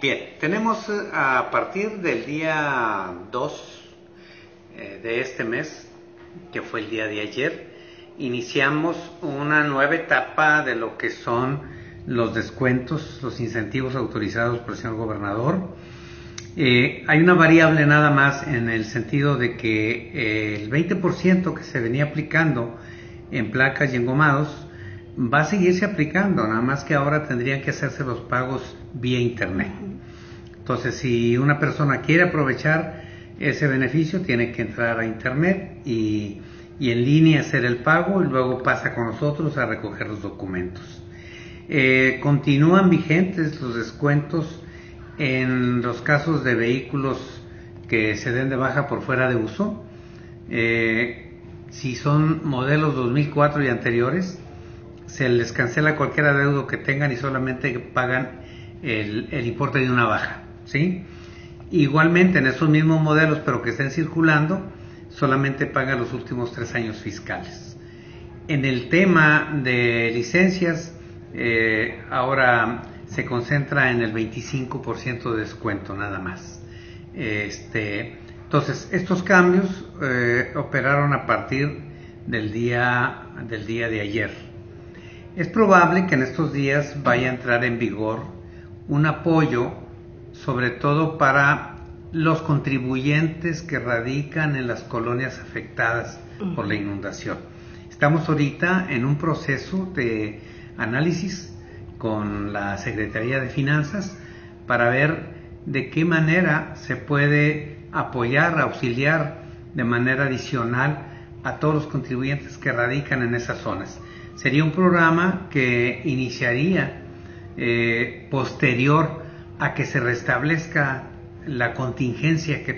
Bien, tenemos eh, a partir del día 2 eh, de este mes, que fue el día de ayer, iniciamos una nueva etapa de lo que son los descuentos, los incentivos autorizados por el señor gobernador. Eh, hay una variable nada más en el sentido de que el 20% que se venía aplicando en placas y engomados va a seguirse aplicando, nada más que ahora tendrían que hacerse los pagos vía internet. Entonces, si una persona quiere aprovechar ese beneficio, tiene que entrar a internet y, en línea hacer el pago y luego pasa con nosotros a recoger los documentos. Eh, continúan vigentes los descuentos en los casos de vehículos que se den de baja por fuera de uso. Eh, si son modelos 2004 y anteriores, se les cancela cualquier adeudo que tengan y solamente pagan el, importe de una baja. ¿sí? Igualmente en esos mismos modelos, pero que estén circulando, solamente pagan los últimos tres años fiscales. En el tema de licencias, eh, ahora se concentra en el 25% de descuento nada más. Este, entonces, estos cambios eh, operaron a partir del día, del día de ayer. Es probable que en estos días vaya a entrar en vigor un apoyo, sobre todo para los contribuyentes que radican en las colonias afectadas por la inundación. Estamos ahorita en un proceso de análisis con la Secretaría de Finanzas para ver de qué manera se puede apoyar, auxiliar de manera adicional a todos los contribuyentes que radican en esas zonas. Sería un programa que iniciaría eh, posterior a que se restablezca la contingencia que